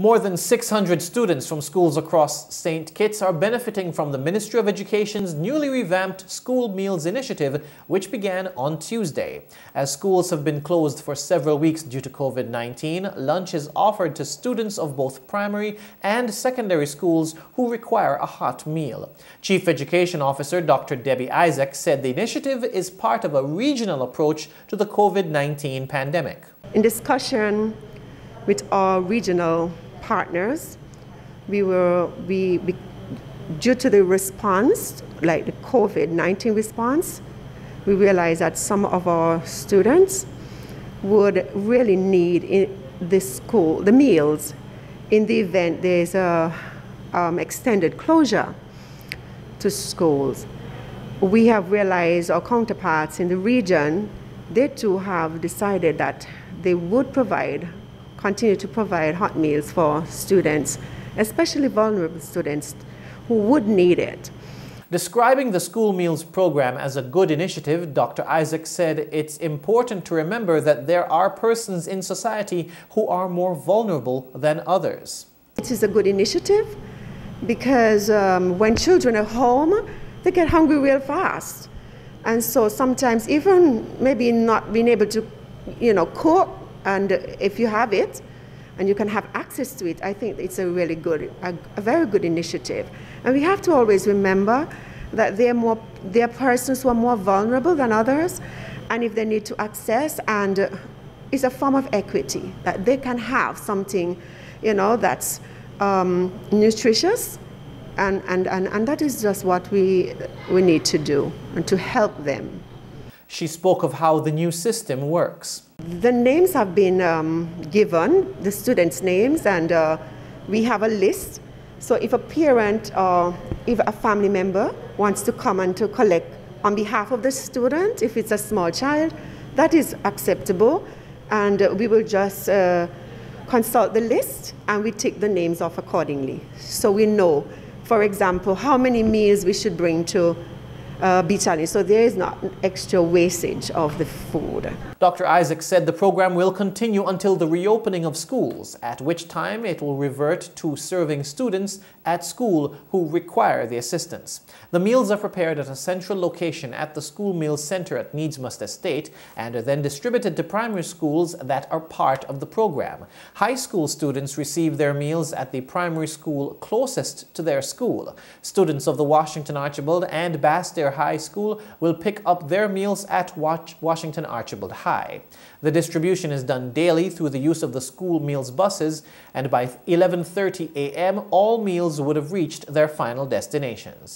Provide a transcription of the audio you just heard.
More than 600 students from schools across St. Kitts are benefiting from the Ministry of Education's newly revamped School Meals Initiative, which began on Tuesday. As schools have been closed for several weeks due to COVID-19, lunch is offered to students of both primary and secondary schools who require a hot meal. Chief Education Officer Dr. Debbie Isaac said the initiative is part of a regional approach to the COVID-19 pandemic. In discussion with our regional partners. We were, we, we due to the response, like the COVID 19 response, we realized that some of our students would really need in the school, the meals, in the event there's a um, extended closure to schools. We have realized our counterparts in the region, they too have decided that they would provide continue to provide hot meals for students, especially vulnerable students who would need it. Describing the school meals program as a good initiative, Dr. Isaac said it's important to remember that there are persons in society who are more vulnerable than others. It is a good initiative because um, when children are home, they get hungry real fast. And so sometimes even maybe not being able to, you know, cook and if you have it and you can have access to it, I think it's a really good, a, a very good initiative. And we have to always remember that they're more, they're persons who are more vulnerable than others. And if they need to access, and uh, it's a form of equity that they can have something, you know, that's um, nutritious. And, and, and, and that is just what we, we need to do and to help them. She spoke of how the new system works. The names have been um, given, the students' names, and uh, we have a list. So if a parent or if a family member wants to come and to collect on behalf of the student, if it's a small child, that is acceptable. And uh, we will just uh, consult the list and we take the names off accordingly. So we know, for example, how many meals we should bring to uh. So there is not extra wastage of the food. Dr. Isaac said the program will continue until the reopening of schools, at which time it will revert to serving students at school who require the assistance. The meals are prepared at a central location at the school meals center at Needsmust Estate and are then distributed to primary schools that are part of the program. High school students receive their meals at the primary school closest to their school. Students of the Washington Archibald and High School will pick up their meals at Washington Archibald High. The distribution is done daily through the use of the school meals buses, and by 11.30 a.m., all meals would have reached their final destinations.